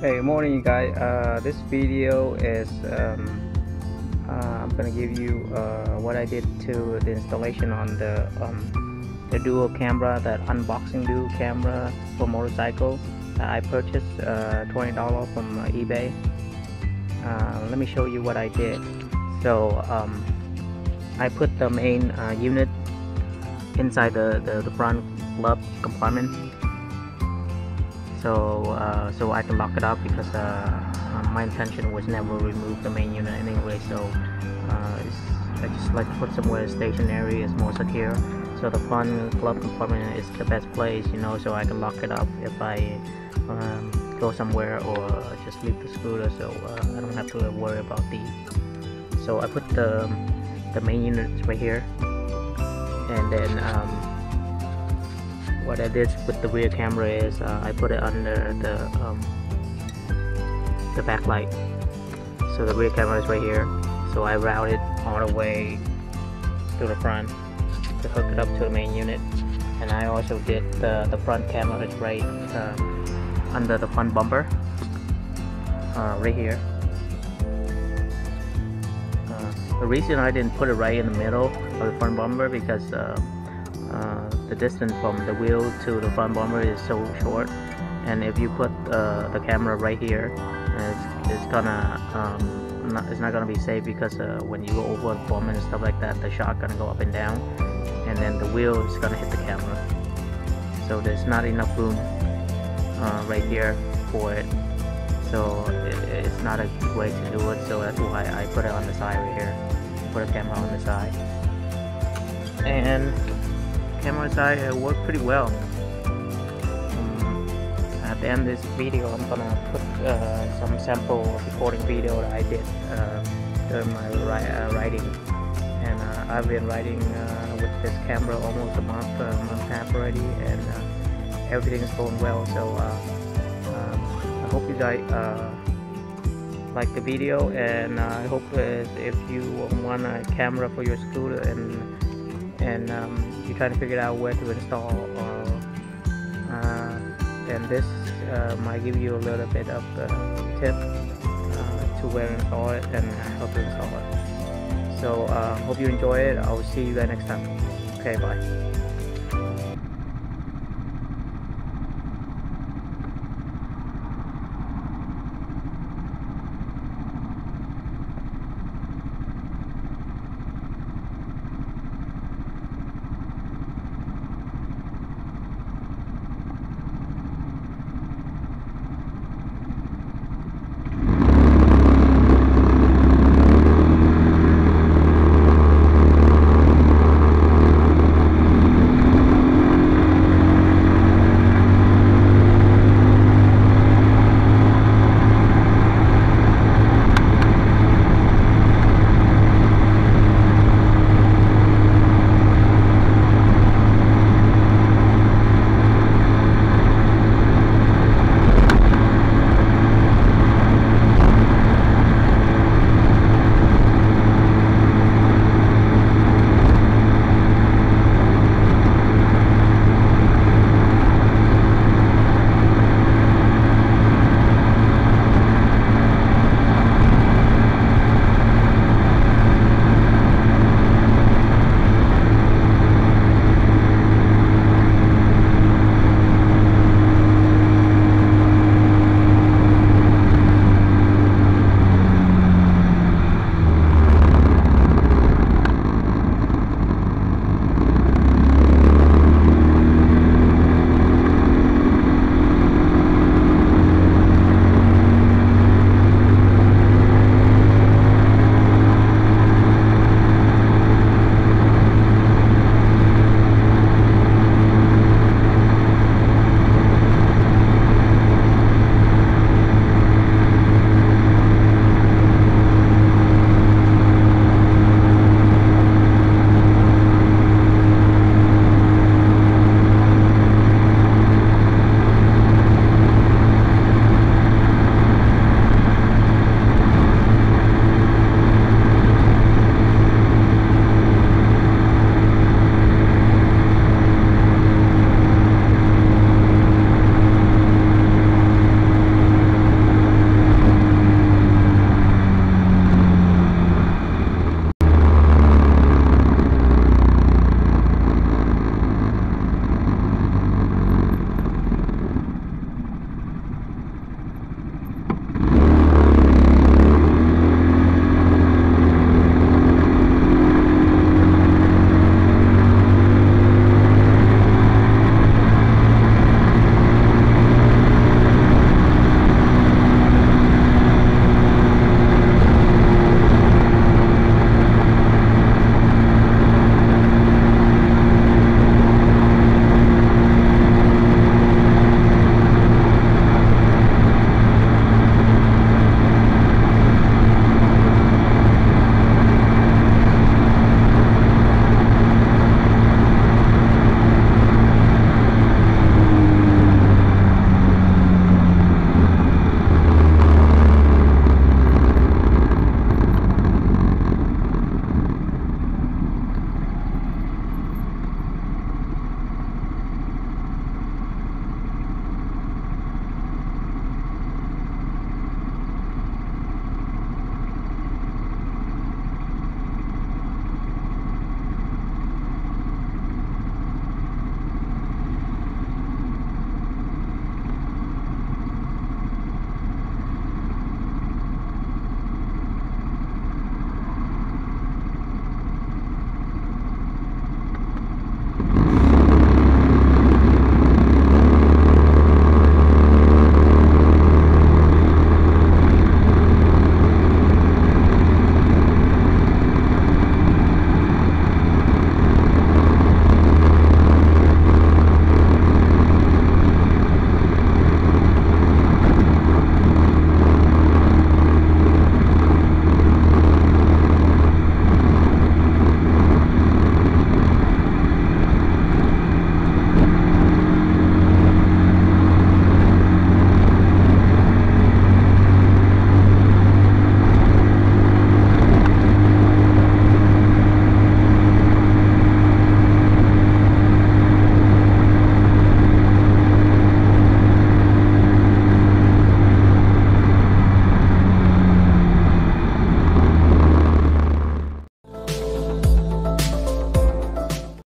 Hey, morning, guys. Uh, this video is um, uh, I'm gonna give you uh, what I did to the installation on the um, the dual camera, that unboxing dual camera for motorcycle. I purchased uh, twenty dollars from uh, eBay. Uh, let me show you what I did. So um, I put the main unit inside the, the, the front glove compartment so uh, so I can lock it up because uh, uh, my intention was never remove the main unit anyway. So uh, I just like to put somewhere stationary it's more secure. So the front glove compartment is the best place you know so I can lock it up if I um, go somewhere or just leave the scooter. So uh, I don't have to worry about the so I put the the main unit right here. And then um, what I did with the rear camera is uh, I put it under the um, the backlight. So the rear camera is right here. So I routed all the way to the front to hook it up to the main unit. And I also did the, the front camera is right um, under the front bumper uh, right here. Uh, the reason I didn't put it right in the middle of the front bumper because uh, the distance from the wheel to the front bumper is so short. And if you put uh, the camera right here it's, it's gonna um, not, it's not gonna be safe because uh, when you go over the bump and stuff like that the shot gonna go up and down. And then the wheel is gonna hit the camera. So there's not enough room uh, right here for it. So it, it's not a good way to do it. So that's why I put it on the side right here. Put a camera on the side. And camera side uh, worked pretty well. Um, at the end of this video I'm gonna put uh, some sample recording video that I did uh, during my ri uh, riding and uh, I've been riding uh, with this camera almost a month, a month and a half already and everything is going well. So um, I hope you guys like the video and I hope if you want a camera for your scooter and and um, you're trying to figure out where to install uh, uh, and this uh, might give you a little bit of the tip uh, to where to install it and how to install it. So uh, hope you enjoy it. I'll see you guys next time. Okay bye